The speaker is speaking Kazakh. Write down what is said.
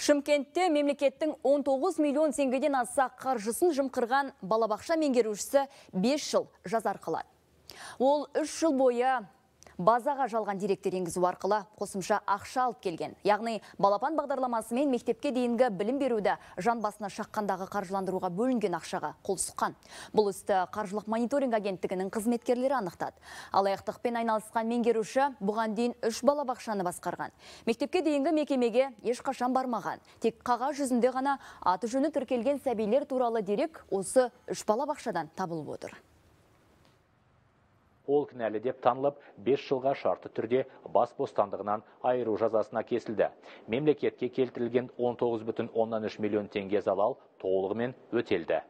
Шымкентте мемлекеттің 19 миллион теңгеден аса қаржысын жымқырған балабақша меңгерушісі 5 жыл жазар қалады. Ол 3 жыл бойы базаға жалған директор енгізу арқылы қосымша ақша алып келген. Яғни балапан бағдарламасымен мектепке дейінгі білім беруді жан басына шаққандағы қаржыландыруға бөлінген ақшаға қол сұққан. Бұл істі қаржылық мониторинг агенттігінің қызметкерлері анықтады. Алаяқтықпен айналысқан меңгеруші бұған дейін үш балабақшаны басқарған. Мектепке дейінгі мекемеге ешқашан бармаған. Тек қағаз жүзінде ғана аты жөні тіркелген сәбилер туралы дерек осы үш балабақшадан табылып отыр ол кінәлі деп танылып 5 жылға шарты түрде бас бостандығынан айыру жазасына кесілді. Мемлекетке келтірілген 19,3 миллион теңге залал толығымен өтелді.